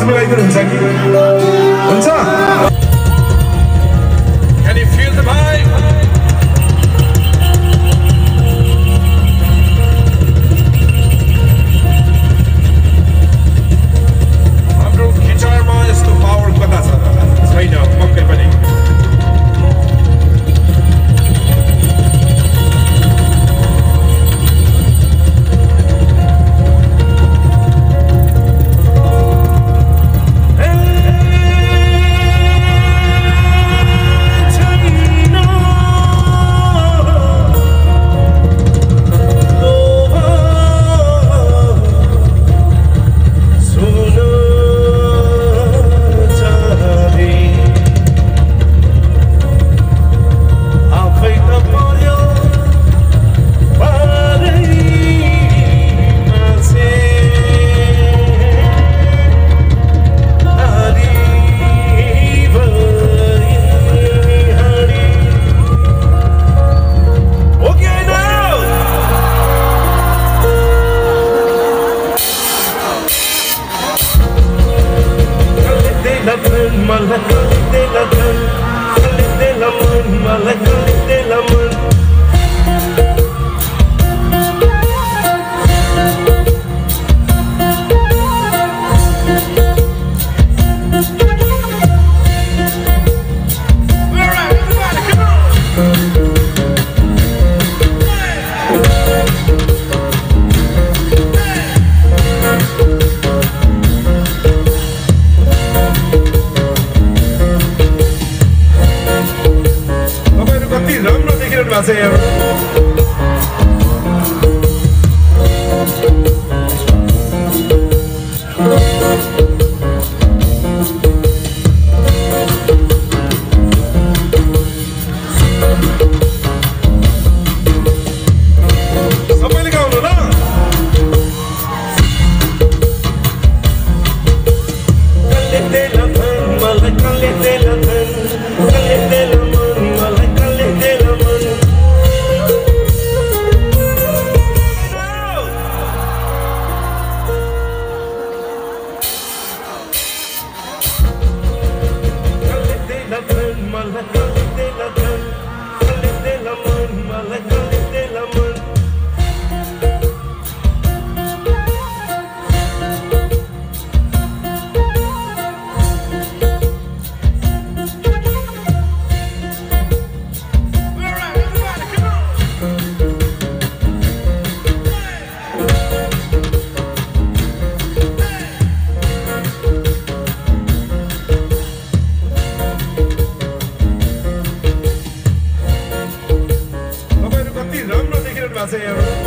Kızımı kaydırın sanki. Alright, I downtown. Alright, Brasil.